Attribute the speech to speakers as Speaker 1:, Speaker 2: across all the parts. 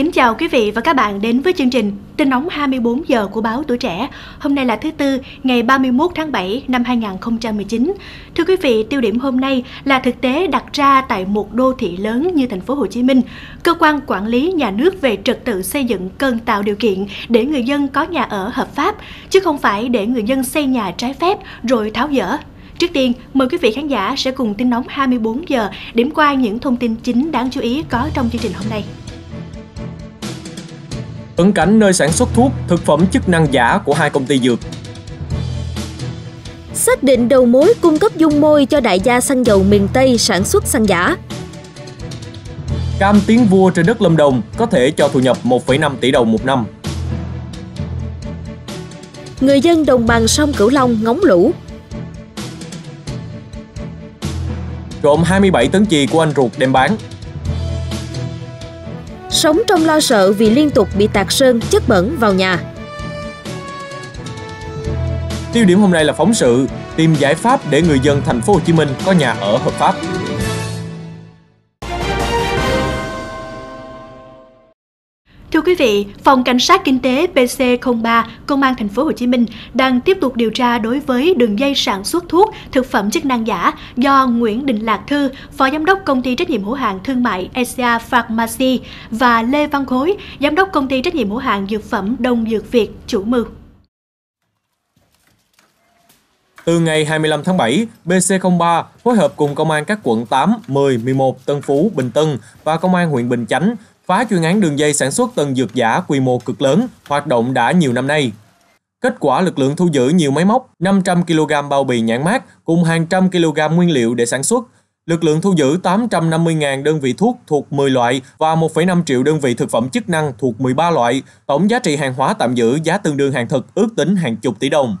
Speaker 1: Kính chào quý vị và các bạn đến với chương trình Tin nóng 24 giờ của báo Tuổi Trẻ. Hôm nay là thứ Tư, ngày 31 tháng 7 năm 2019. Thưa quý vị, tiêu điểm hôm nay là thực tế đặt ra tại một đô thị lớn như thành phố Hồ Chí Minh. Cơ quan quản lý nhà nước về trật tự xây dựng cần tạo điều kiện để người dân có nhà ở hợp pháp, chứ không phải để người dân xây nhà trái phép rồi tháo dỡ. Trước tiên, mời quý vị khán giả sẽ cùng tin nóng 24 giờ điểm qua những thông tin chính đáng chú ý có trong chương trình hôm nay.
Speaker 2: Tuấn cảnh nơi sản xuất thuốc, thực phẩm chức năng giả của hai công ty dược.
Speaker 3: Xác định đầu mối cung cấp dung môi cho đại gia xăng dầu miền Tây sản xuất xăng giả.
Speaker 2: Cam tiếng vua trên đất Lâm Đồng có thể cho thu nhập 1,5 tỷ đồng một năm.
Speaker 3: Người dân đồng bằng sông Cửu Long ngóng lũ.
Speaker 2: Trộm 27 tấn chì của anh ruột đem bán.
Speaker 3: Sống trong lo sợ vì liên tục bị tạc sơn, chất bẩn vào nhà.
Speaker 2: Tiêu điểm hôm nay là phóng sự, tìm giải pháp để người dân thành phố Hồ Chí Minh có nhà ở hợp pháp.
Speaker 1: Vị, Phòng Cảnh sát Kinh tế PC03 Công an thành phố Hồ Chí Minh đang tiếp tục điều tra đối với đường dây sản xuất thuốc, thực phẩm chức năng giả do Nguyễn Đình Lạc Thư, Phó Giám đốc Công ty trách nhiệm hữu hạn thương mại Asia Pharmacy và Lê Văn Khối, Giám đốc Công ty trách nhiệm hữu hạn dược phẩm Đông Dược Việt chủ mưu.
Speaker 2: Từ ngày 25 tháng 7, BC03 phối hợp cùng Công an các quận 8, 10, 11, Tân Phú, Bình Tân và Công an huyện Bình Chánh phá chuyên án đường dây sản xuất tân dược giả quy mô cực lớn, hoạt động đã nhiều năm nay. Kết quả lực lượng thu giữ nhiều máy móc, 500 kg bao bì nhãn mát cùng hàng trăm kg nguyên liệu để sản xuất. Lực lượng thu giữ 850.000 đơn vị thuốc thuộc 10 loại và 1,5 triệu đơn vị thực phẩm chức năng thuộc 13 loại. Tổng giá trị hàng hóa tạm giữ giá tương đương hàng thực ước tính hàng chục tỷ đồng.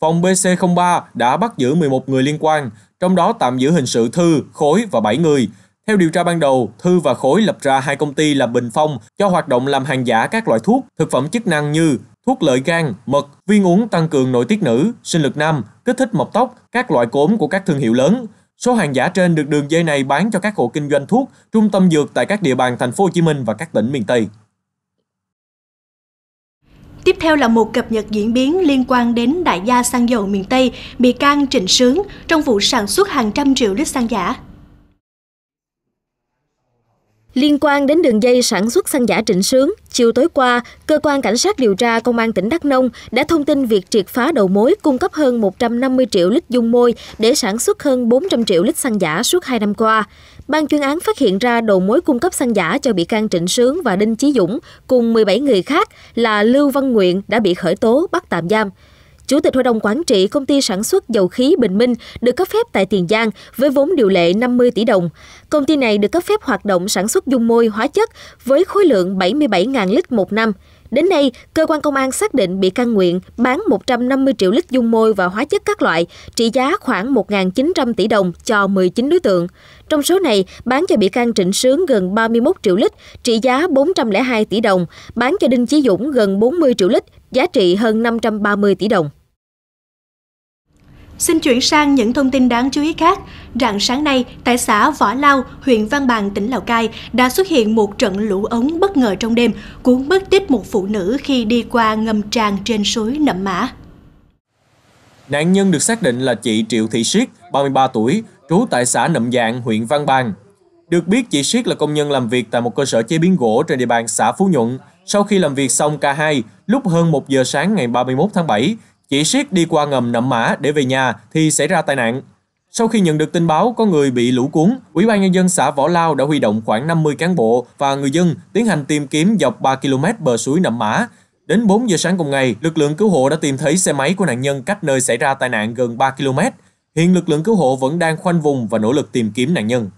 Speaker 2: Phòng BC03 đã bắt giữ 11 người liên quan, trong đó tạm giữ hình sự Thư, Khối và 7 người. Theo điều tra ban đầu, Thư và Khối lập ra hai công ty là Bình Phong cho hoạt động làm hàng giả các loại thuốc, thực phẩm chức năng như thuốc lợi gan, mật, viên uống tăng cường nội tiết nữ, sinh lực nam, kích thích mọc tóc, các loại cốm của các thương hiệu lớn. Số hàng giả trên được đường dây này bán cho các hộ kinh doanh thuốc, trung tâm dược tại các địa bàn thành phố Hồ Chí Minh và các tỉnh miền Tây.
Speaker 1: Tiếp theo là một cập nhật diễn biến liên quan đến đại gia xăng dầu miền Tây bị can Trịnh Sướng trong vụ sản xuất hàng trăm triệu lít xăng giả.
Speaker 3: Liên quan đến đường dây sản xuất xăng giả Trịnh Sướng, chiều tối qua, cơ quan cảnh sát điều tra công an tỉnh Đắk Nông đã thông tin việc triệt phá đầu mối cung cấp hơn 150 triệu lít dung môi để sản xuất hơn 400 triệu lít xăng giả suốt 2 năm qua. Ban chuyên án phát hiện ra đầu mối cung cấp xăng giả cho bị can Trịnh Sướng và Đinh Chí Dũng cùng 17 người khác là Lưu Văn Nguyện đã bị khởi tố bắt tạm giam. Chủ tịch Hội đồng Quản trị Công ty Sản xuất Dầu khí Bình Minh được cấp phép tại Tiền Giang với vốn điều lệ 50 tỷ đồng. Công ty này được cấp phép hoạt động sản xuất dung môi hóa chất với khối lượng 77.000 lít một năm. Đến nay, cơ quan công an xác định bị can Nguyện bán 150 triệu lít dung môi và hóa chất các loại, trị giá khoảng 1.900 tỷ đồng cho 19 đối tượng. Trong số này, bán cho bị can Trịnh Sướng gần 31 triệu lít, trị giá 402 tỷ đồng, bán cho Đinh Chí Dũng gần 40 triệu lít, giá trị hơn 530 tỷ đồng.
Speaker 1: Xin chuyển sang những thông tin đáng chú ý khác. Rạng sáng nay, tại xã Võ Lao, huyện Văn Bàn, tỉnh Lào Cai đã xuất hiện một trận lũ ống bất ngờ trong đêm, cuốn mất tích một phụ nữ khi đi qua ngầm tràn trên suối Nậm Mã.
Speaker 2: Nạn nhân được xác định là chị Triệu Thị Siết, 33 tuổi, trú tại xã Nậm Dạng, huyện Văn Bàn. Được biết chị Siết là công nhân làm việc tại một cơ sở chế biến gỗ trên địa bàn xã Phú Nhuận. Sau khi làm việc xong ca 2, lúc hơn 1 giờ sáng ngày 31 tháng 7, chỉ Siết đi qua ngầm nậm mã để về nhà thì xảy ra tai nạn. Sau khi nhận được tin báo có người bị lũ cuốn, Ủy ban nhân dân xã Võ Lao đã huy động khoảng 50 cán bộ và người dân tiến hành tìm kiếm dọc 3 km bờ suối Nậm Mã. Đến 4 giờ sáng cùng ngày, lực lượng cứu hộ đã tìm thấy xe máy của nạn nhân cách nơi xảy ra tai nạn gần 3 km. Hiện lực lượng cứu hộ vẫn đang khoanh vùng và nỗ lực tìm kiếm nạn nhân.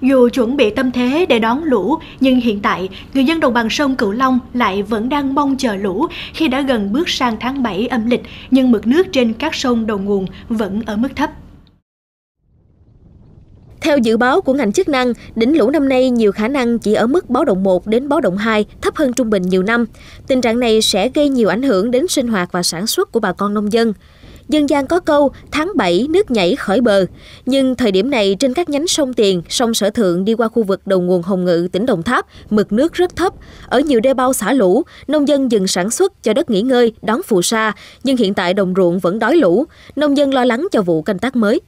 Speaker 1: Dù chuẩn bị tâm thế để đón lũ, nhưng hiện tại, người dân đồng bằng sông Cửu Long lại vẫn đang mong chờ lũ khi đã gần bước sang tháng 7 âm lịch, nhưng mực nước trên các sông đầu nguồn vẫn ở mức thấp.
Speaker 3: Theo dự báo của ngành chức năng, đỉnh lũ năm nay nhiều khả năng chỉ ở mức báo động 1 đến báo động 2, thấp hơn trung bình nhiều năm. Tình trạng này sẽ gây nhiều ảnh hưởng đến sinh hoạt và sản xuất của bà con nông dân. Dân gian có câu tháng 7 nước nhảy khỏi bờ. Nhưng thời điểm này trên các nhánh sông Tiền, sông Sở Thượng đi qua khu vực đầu nguồn Hồng Ngự, tỉnh Đồng Tháp, mực nước rất thấp. Ở nhiều đê bao xả lũ, nông dân dừng sản xuất cho đất nghỉ ngơi, đón phù sa. Nhưng hiện tại đồng ruộng vẫn đói lũ. Nông dân lo lắng cho vụ canh tác mới.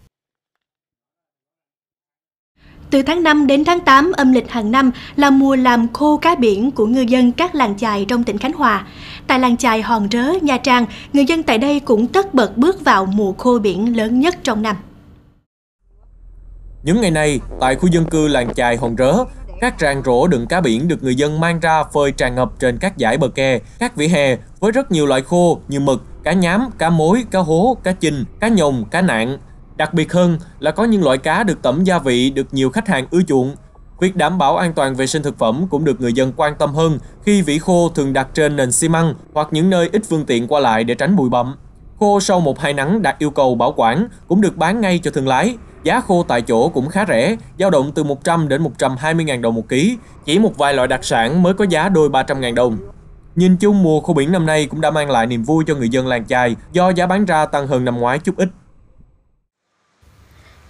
Speaker 1: Từ tháng 5 đến tháng 8 âm lịch hàng năm là mùa làm khô cá biển của ngư dân các làng chài trong tỉnh Khánh Hòa. Tại làng chài Hòn Rớ, Nha Trang, người dân tại đây cũng tất bật bước vào mùa khô biển lớn nhất trong năm.
Speaker 2: Những ngày này, tại khu dân cư làng chài Hòn Rớ, các tràn rổ đựng cá biển được người dân mang ra phơi tràn ngập trên các dải bờ kè, các vỉa hè với rất nhiều loại khô như mực, cá nhám, cá mối, cá hố, cá chình, cá nhồng, cá nạn, Đặc biệt hơn là có những loại cá được tẩm gia vị được nhiều khách hàng ưa chuộng. Việc đảm bảo an toàn vệ sinh thực phẩm cũng được người dân quan tâm hơn khi vỉ khô thường đặt trên nền xi măng hoặc những nơi ít phương tiện qua lại để tránh bụi bặm. Khô sau một hai nắng đạt yêu cầu bảo quản cũng được bán ngay cho thương lái. Giá khô tại chỗ cũng khá rẻ, dao động từ 100 đến 120 ngàn đồng một ký. Chỉ một vài loại đặc sản mới có giá đôi 300 ngàn đồng. Nhìn chung mùa khô biển năm nay cũng đã mang lại niềm vui cho người dân làng chài do giá bán ra tăng hơn năm ngoái chút ít.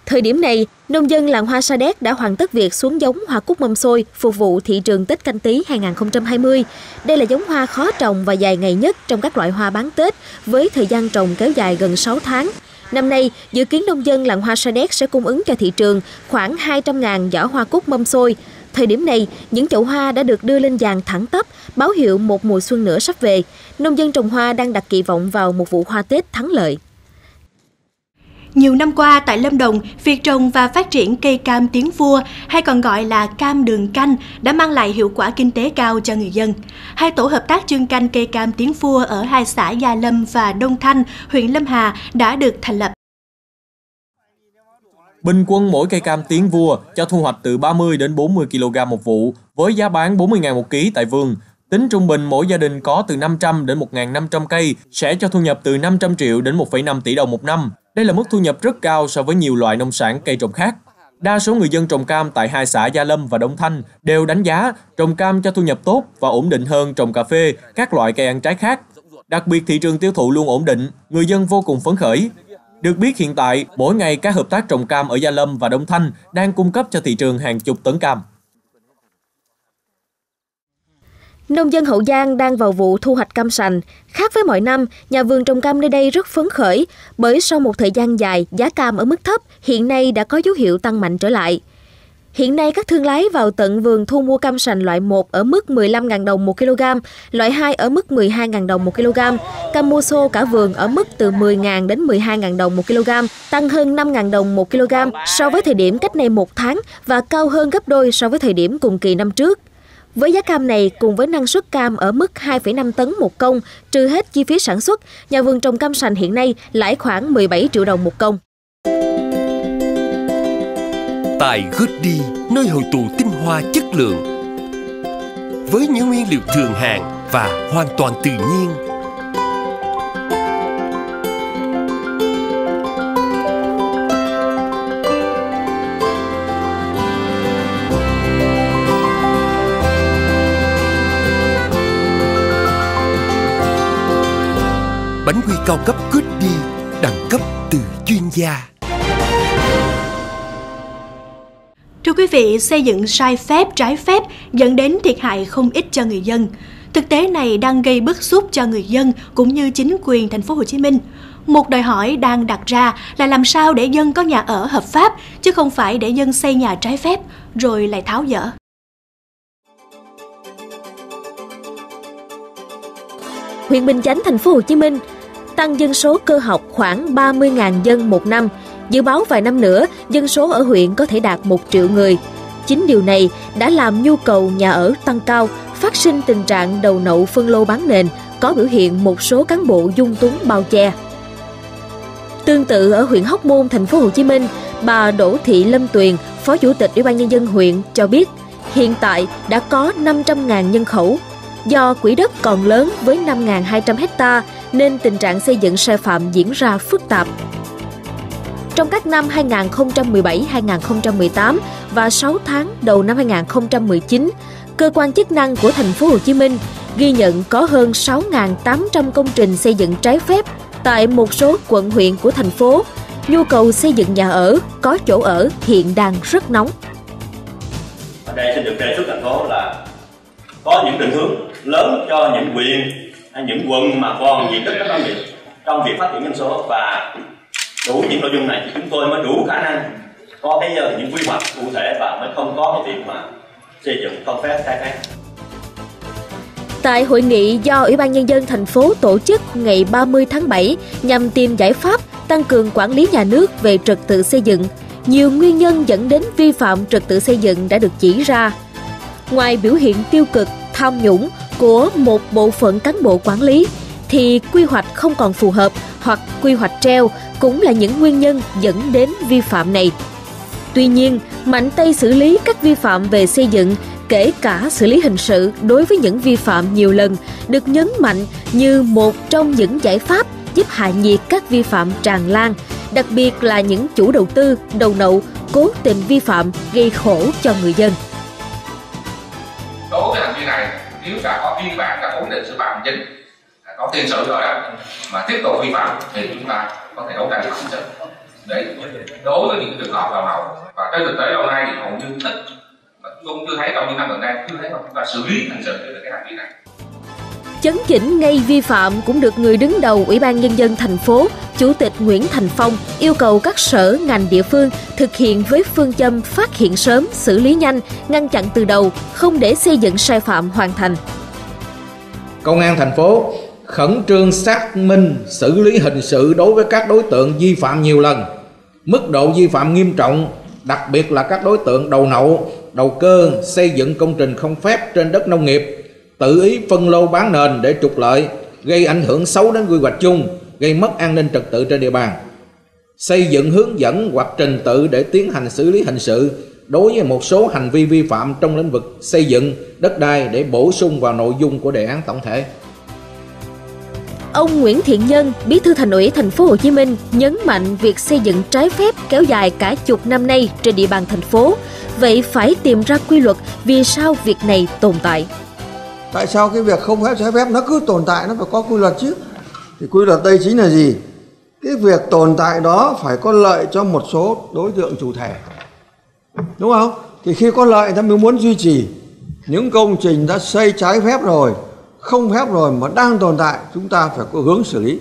Speaker 3: Thời điểm này, nông dân làng hoa Sa Đéc đã hoàn tất việc xuống giống hoa cúc mâm xôi phục vụ thị trường Tết Canh Tý 2020. Đây là giống hoa khó trồng và dài ngày nhất trong các loại hoa bán Tết với thời gian trồng kéo dài gần 6 tháng. Năm nay, dự kiến nông dân làng hoa Sa Đéc sẽ cung ứng cho thị trường khoảng 200.000 giỏ hoa cúc mâm xôi. Thời điểm này, những chậu hoa đã được đưa lên dàn thẳng tắp, báo hiệu một mùa xuân nữa sắp về. Nông dân trồng hoa đang đặt kỳ vọng vào một vụ hoa Tết thắng lợi.
Speaker 1: Nhiều năm qua tại Lâm Đồng, việc trồng và phát triển cây cam tiếng vua hay còn gọi là cam đường canh đã mang lại hiệu quả kinh tế cao cho người dân. Hai tổ hợp tác chuyên canh cây cam tiếng vua ở hai xã Gia Lâm và Đông Thanh, huyện Lâm Hà đã được thành lập.
Speaker 2: Bình quân mỗi cây cam tiếng vua cho thu hoạch từ 30 đến 40 kg một vụ với giá bán 40.000 một ký tại vườn. Tính trung bình mỗi gia đình có từ 500 đến 1.500 cây sẽ cho thu nhập từ 500 triệu đến 1,5 tỷ đồng một năm. Đây là mức thu nhập rất cao so với nhiều loại nông sản cây trồng khác. Đa số người dân trồng cam tại hai xã Gia Lâm và Đông Thanh đều đánh giá trồng cam cho thu nhập tốt và ổn định hơn trồng cà phê, các loại cây ăn trái khác. Đặc biệt thị trường tiêu thụ luôn ổn định, người dân vô cùng phấn khởi. Được biết hiện tại, mỗi ngày các hợp tác trồng cam ở Gia Lâm và Đông Thanh đang cung cấp cho thị trường hàng chục tấn cam.
Speaker 3: Nông dân Hậu Giang đang vào vụ thu hoạch cam sành. Khác với mọi năm, nhà vườn trồng cam nơi đây rất phấn khởi bởi sau một thời gian dài, giá cam ở mức thấp hiện nay đã có dấu hiệu tăng mạnh trở lại. Hiện nay các thương lái vào tận vườn thu mua cam sành loại 1 ở mức 15.000 đồng một kg, loại 2 ở mức 12.000 đồng một kg, cam mua xô cả vườn ở mức từ 10.000 đến 12.000 đồng một kg, tăng hơn 5.000 đồng một kg so với thời điểm cách này một tháng và cao hơn gấp đôi so với thời điểm cùng kỳ năm trước. Với giá cam này cùng với năng suất cam ở mức 2,5 tấn một công, trừ hết chi phí sản xuất, nhà vườn trồng cam sành hiện nay lãi khoảng 17 triệu đồng một công.
Speaker 4: Tại đi nơi hội tụ tinh hoa chất lượng với những nguyên liệu thường hàng và hoàn toàn tự nhiên bánh quy cao cấp Goodie, đẳng cấp từ chuyên gia.
Speaker 1: Thưa quý vị, xây dựng sai phép, trái phép dẫn đến thiệt hại không ít cho người dân. Thực tế này đang gây bức xúc cho người dân cũng như chính quyền thành phố Hồ Chí Minh. Một đòi hỏi đang đặt ra là làm sao để dân có nhà ở hợp pháp chứ không phải để dân xây nhà trái phép rồi lại tháo dỡ.
Speaker 3: Huyện Bình Chánh thành phố Hồ Chí Minh tăng dân số cơ học khoảng 30.000 dân một năm. Dự báo vài năm nữa, dân số ở huyện có thể đạt 1 triệu người. Chính điều này đã làm nhu cầu nhà ở tăng cao, phát sinh tình trạng đầu nậu phân lô bán nền, có biểu hiện một số cán bộ dung túng bao che. Tương tự ở huyện Hóc Môn, thành phố Hồ Chí Minh, bà Đỗ Thị Lâm Tuyền, Phó Chủ tịch Ủy ban nhân dân huyện cho biết, hiện tại đã có 500.000 nhân khẩu. Do quỹ đất còn lớn với 5.200 hecta nên tình trạng xây dựng sai phạm diễn ra phức tạp. Trong các năm 2017-2018 và 6 tháng đầu năm 2019, cơ quan chức năng của thành phố Hồ Chí Minh ghi nhận có hơn 6.800 công trình xây dựng trái phép Tại một số quận huyện của thành phố, nhu cầu xây dựng nhà ở, có chỗ ở hiện đang rất nóng.
Speaker 5: Đây xin được đề xuất thành phố là có những định hướng lớn cho những quyền những quận mà còn diện tích đất nông nghiệp trong việc phát triển dân số và đủ những nội dung này thì chúng tôi mới đủ khả năng có cái giờ những quy hoạch cụ thể và mới không có cái việc mà xây dựng không phép khai thác
Speaker 3: Tại hội nghị do Ủy ban Nhân dân thành phố tổ chức ngày 30 tháng 7 nhằm tìm giải pháp tăng cường quản lý nhà nước về trật tự xây dựng, nhiều nguyên nhân dẫn đến vi phạm trật tự xây dựng đã được chỉ ra. Ngoài biểu hiện tiêu cực, tham nhũng của một bộ phận cán bộ quản lý, thì quy hoạch không còn phù hợp hoặc quy hoạch treo cũng là những nguyên nhân dẫn đến vi phạm này. Tuy nhiên, mạnh tay xử lý các vi phạm về xây dựng kể cả xử lý hình sự đối với những vi phạm nhiều lần được nhấn mạnh như một trong những giải pháp giúp hạ nhiệt các vi phạm tràn lan, đặc biệt là những chủ đầu tư, đầu nậu cố tình vi phạm gây khổ cho người dân.
Speaker 6: Đối với hành vi này, nếu đã có biên bản đã ổn định xử phạt hành chính, có tiền sự rồi đó, mà tiếp tục vi phạm thì chúng ta có thể đấu tranh hình sự. Để đối với những trường hợp đầu nậu và trên thực tế lâu nay thì hầu như ít. Cũng chưa thấy trong những năm gần đây chưa thấy chúng ta xử lý hình sự về cái hành vi này.
Speaker 3: Chấn chỉnh ngay vi phạm cũng được người đứng đầu Ủy ban Nhân dân thành phố, Chủ tịch Nguyễn Thành Phong yêu cầu các sở ngành địa phương thực hiện với phương châm phát hiện sớm, xử lý nhanh, ngăn chặn từ đầu, không để xây dựng sai phạm hoàn thành.
Speaker 7: Công an thành phố khẩn trương xác minh xử lý hình sự đối với các đối tượng vi phạm nhiều lần, mức độ vi phạm nghiêm trọng, đặc biệt là các đối tượng đầu nậu, đầu cơ xây dựng công trình không phép trên đất nông nghiệp, tự ý phân lô bán nền để trục lợi, gây ảnh hưởng xấu đến quy hoạch chung, gây mất an ninh trật tự trên địa bàn. Xây dựng hướng dẫn hoặc trình tự để tiến hành xử lý hình sự đối với một số hành vi vi phạm trong lĩnh vực xây dựng, đất đai để bổ sung vào nội dung của đề án tổng thể.
Speaker 3: Ông Nguyễn Thiện Nhân, Bí thư Thành ủy Thành phố Hồ Chí Minh nhấn mạnh việc xây dựng trái phép kéo dài cả chục năm nay trên địa bàn thành phố, vậy phải tìm ra quy luật vì sao việc này tồn tại.
Speaker 8: Tại sao cái việc không phép trái phép nó cứ tồn tại nó phải có quy luật chứ? Thì quy luật đây chính là gì? Cái việc tồn tại đó phải có lợi cho một số đối tượng chủ thể. Đúng không? Thì khi có lợi ta mới muốn duy trì những công trình đã xây trái phép rồi không phép rồi mà đang tồn tại, chúng ta phải có hướng xử lý.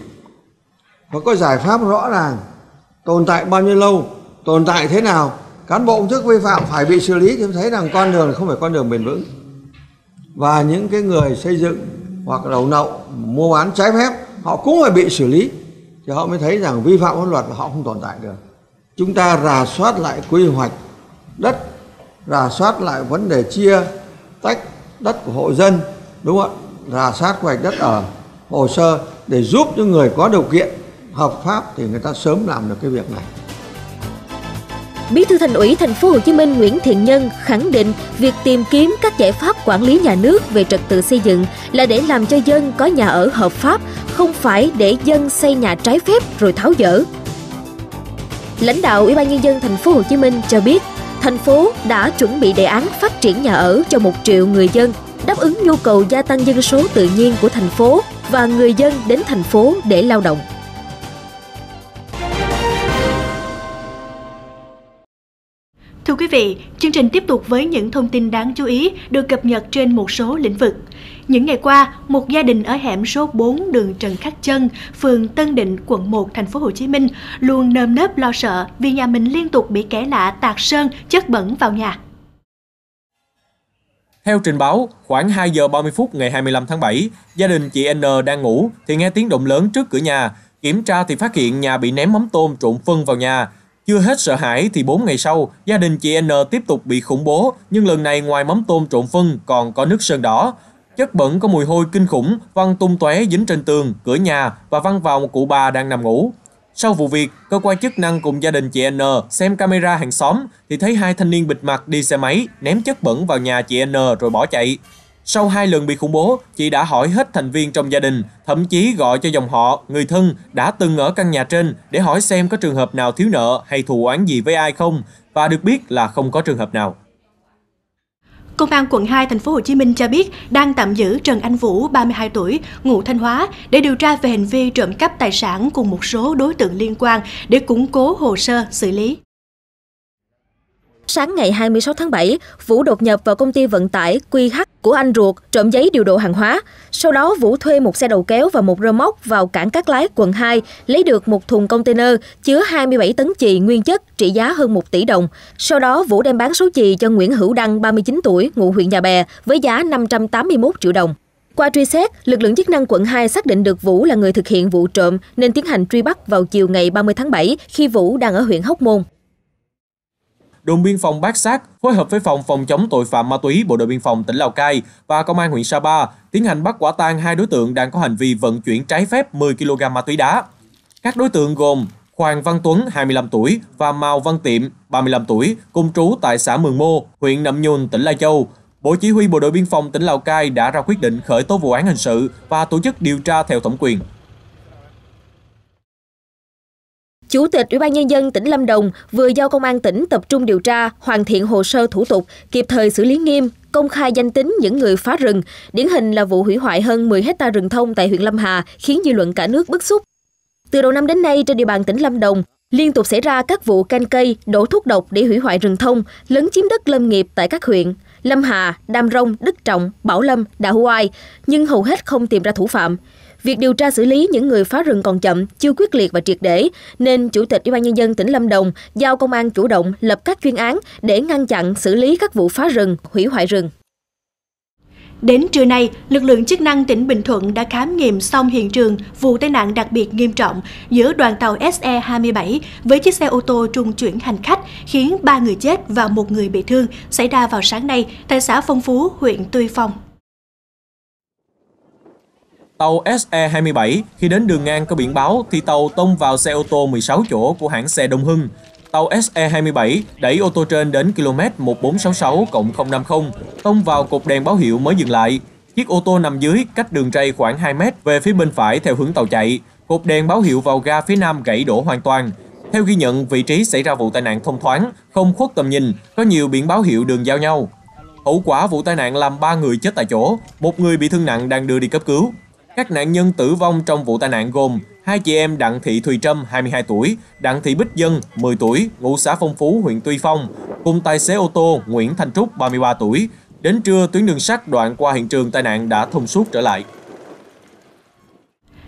Speaker 8: Và có giải pháp rõ ràng, tồn tại bao nhiêu lâu, tồn tại thế nào, cán bộ công chức vi phạm phải bị xử lý thì thấy rằng con đường không phải con đường bền vững. Và những cái người xây dựng hoặc đầu nậu, mua bán trái phép, họ cũng phải bị xử lý, thì họ mới thấy rằng vi phạm pháp luật họ không tồn tại được. Chúng ta rà soát lại quy hoạch đất, rà soát lại vấn đề chia tách đất của hộ dân, đúng không ạ? Rà soát quy hoạch đất ở hồ sơ để giúp những người có điều kiện hợp pháp thì người ta sớm làm được cái việc này.
Speaker 3: Bí thư Thành ủy Thành phố Hồ Chí Minh Nguyễn Thiện Nhân khẳng định việc tìm kiếm các giải pháp quản lý nhà nước về trật tự xây dựng là để làm cho dân có nhà ở hợp pháp, không phải để dân xây nhà trái phép rồi tháo dỡ. Lãnh đạo Ủy ban nhân dân Thành phố Hồ Chí Minh cho biết, thành phố đã chuẩn bị đề án phát triển nhà ở cho một triệu người dân đáp ứng nhu cầu gia tăng dân số tự nhiên của thành phố và người dân đến thành phố để lao động.
Speaker 1: Thưa quý vị, chương trình tiếp tục với những thông tin đáng chú ý được cập nhật trên một số lĩnh vực. Những ngày qua, một gia đình ở hẻm số 4 đường Trần Khắc Chân, phường Tân Định, quận 1, thành phố Hồ Chí Minh luôn nơm nớp lo sợ vì nhà mình liên tục bị kẻ lạ tạt sơn, chất bẩn vào nhà.
Speaker 2: Theo trình báo, khoảng 2 giờ 30 phút ngày 25 tháng 7, gia đình chị N đang ngủ thì nghe tiếng động lớn trước cửa nhà. Kiểm tra thì phát hiện nhà bị ném mắm tôm trộn phân vào nhà. Chưa hết sợ hãi thì 4 ngày sau, gia đình chị N tiếp tục bị khủng bố, nhưng lần này ngoài mắm tôm trộn phân còn có nước sơn đỏ. Chất bẩn có mùi hôi kinh khủng, văng tung tóe dính trên tường, cửa nhà và văng vào một cụ bà đang nằm ngủ. Sau vụ việc, cơ quan chức năng cùng gia đình chị N xem camera hàng xóm thì thấy hai thanh niên bịt mặt đi xe máy ném chất bẩn vào nhà chị N rồi bỏ chạy. Sau hai lần bị khủng bố, chị đã hỏi hết thành viên trong gia đình, thậm chí gọi cho dòng họ, người thân đã từng ở căn nhà trên để hỏi xem có trường hợp nào thiếu nợ hay thù oán gì với ai không và được biết là không có trường hợp nào.
Speaker 1: Công an quận 2 thành phố Hồ Chí Minh cho biết đang tạm giữ Trần Anh Vũ, 32 tuổi, ngụ Thanh Hóa để điều tra về hành vi trộm cắp tài sản cùng một số đối tượng liên quan để củng cố hồ sơ xử lý.
Speaker 3: Sáng ngày 26 tháng 7, Vũ đột nhập vào công ty vận tải QH của anh ruột trộm giấy điều độ hàng hóa. Sau đó Vũ thuê một xe đầu kéo và một rơ móc vào cảng Cát Lái quận 2, lấy được một thùng container chứa 27 tấn chì nguyên chất trị giá hơn 1 tỷ đồng. Sau đó Vũ đem bán số chì cho Nguyễn Hữu Đăng, 39 tuổi, ngụ huyện Nhà Bè với giá 581 triệu đồng. Qua truy xét, lực lượng chức năng quận 2 xác định được Vũ là người thực hiện vụ trộm nên tiến hành truy bắt vào chiều ngày 30 tháng 7 khi Vũ đang ở huyện Hóc Môn
Speaker 2: đồn biên phòng Bát Sát phối hợp với phòng phòng chống tội phạm ma túy Bộ đội biên phòng tỉnh Lào Cai và công an huyện Sapa tiến hành bắt quả tang hai đối tượng đang có hành vi vận chuyển trái phép 10 kg ma túy đá. Các đối tượng gồm Hoàng Văn Tuấn 25 tuổi và Mao Văn Tiệm 35 tuổi cùng trú tại xã Mường Mô, huyện Nậm Nhùn, tỉnh Lai Châu. Bộ Chỉ huy Bộ đội Biên phòng tỉnh Lào Cai đã ra quyết định khởi tố vụ án hình sự và tổ chức điều tra theo thẩm quyền.
Speaker 3: Chủ tịch Ủy ban nhân dân tỉnh Lâm Đồng vừa giao công an tỉnh tập trung điều tra, hoàn thiện hồ sơ thủ tục, kịp thời xử lý nghiêm, công khai danh tính những người phá rừng, điển hình là vụ hủy hoại hơn 10 hecta rừng thông tại huyện Lâm Hà khiến dư luận cả nước bức xúc. Từ đầu năm đến nay trên địa bàn tỉnh Lâm Đồng, liên tục xảy ra các vụ canh cây, đổ thuốc độc để hủy hoại rừng thông, lấn chiếm đất lâm nghiệp tại các huyện Lâm Hà, Đam Rông, Đức Trọng, Bảo Lâm, Đạ Huai, nhưng hầu hết không tìm ra thủ phạm. Việc điều tra xử lý những người phá rừng còn chậm, chưa quyết liệt và triệt để, nên Chủ tịch Ủy ban nhân dân tỉnh Lâm Đồng giao công an chủ động lập các chuyên án để ngăn chặn xử lý các vụ phá rừng, hủy hoại rừng.
Speaker 1: Đến trưa nay, lực lượng chức năng tỉnh Bình Thuận đã khám nghiệm xong hiện trường vụ tai nạn đặc biệt nghiêm trọng giữa đoàn tàu SE-27 với chiếc xe ô tô trung chuyển hành khách khiến 3 người chết và một người bị thương xảy ra vào sáng nay tại xã Phong Phú, huyện Tuy Phong.
Speaker 2: Tàu SE27 khi đến đường ngang có biển báo thì tàu tông vào xe ô tô 16 chỗ của hãng xe Đông Hưng. Tàu SE27 đẩy ô tô trên đến km 1466 050, tông vào cột đèn báo hiệu mới dừng lại. Chiếc ô tô nằm dưới cách đường ray khoảng 2 mét về phía bên phải theo hướng tàu chạy. Cột đèn báo hiệu vào ga phía nam gãy đổ hoàn toàn. Theo ghi nhận, vị trí xảy ra vụ tai nạn thông thoáng, không khuất tầm nhìn, có nhiều biển báo hiệu đường giao nhau. Hậu quả vụ tai nạn làm 3 người chết tại chỗ, một người bị thương nặng đang đưa đi cấp cứu. Các nạn nhân tử vong trong vụ tai nạn gồm hai chị em Đặng Thị Thùy Trâm 22 tuổi, Đặng Thị Bích Dân 10 tuổi, ngụ xã Phong Phú, huyện Tuy Phong, cùng tài xế ô tô Nguyễn Thanh Trúc 33 tuổi. Đến trưa, tuyến đường sắt đoạn qua hiện trường tai nạn đã thông suốt trở lại.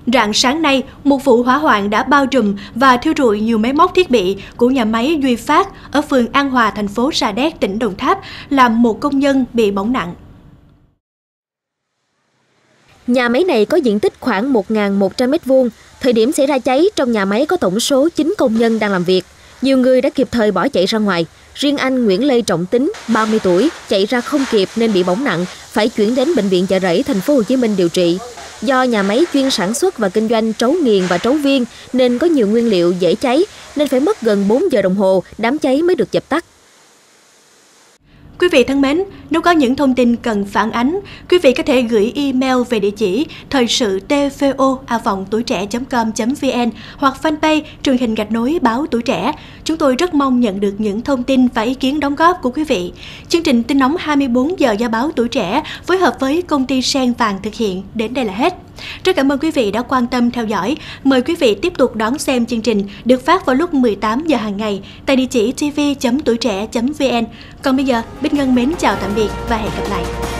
Speaker 1: Rạng sáng nay, một vụ hỏa hoạn đã bao trùm và thiêu rụi nhiều máy móc thiết bị của nhà máy Duy Phát ở phường An Hòa, thành phố Sa Đéc, tỉnh Đồng Tháp, làm một công nhân bị bỏng nặng.
Speaker 3: Nhà máy này có diện tích khoảng 1.100 m2. Thời điểm xảy ra cháy, trong nhà máy có tổng số 9 công nhân đang làm việc. Nhiều người đã kịp thời bỏ chạy ra ngoài. Riêng anh Nguyễn Lê Trọng Tính, 30 tuổi, chạy ra không kịp nên bị bỏng nặng, phải chuyển đến bệnh viện Chợ Rẫy, thành phố Hồ Chí Minh điều trị. Do nhà máy chuyên sản xuất và kinh doanh trấu nghiền và trấu viên nên có nhiều nguyên liệu dễ cháy nên phải mất gần 4 giờ đồng hồ đám cháy mới được dập tắt.
Speaker 1: Quý vị thân mến, nếu có những thông tin cần phản ánh, quý vị có thể gửi email về địa chỉ thời sự tvo a tuổi trẻ.com.vn hoặc fanpage truyền hình gạch nối báo tuổi trẻ. Chúng tôi rất mong nhận được những thông tin và ý kiến đóng góp của quý vị. Chương trình tin nóng 24 giờ do báo tuổi trẻ phối hợp với công ty Sen Vàng thực hiện đến đây là hết. Rất cảm ơn quý vị đã quan tâm theo dõi. Mời quý vị tiếp tục đón xem chương trình được phát vào lúc 18 giờ hàng ngày tại địa chỉ tv.tuổi trẻ.vn. Còn bây giờ, Bích Ngân mến chào tạm biệt và hẹn gặp lại.